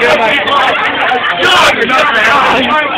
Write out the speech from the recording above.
You're not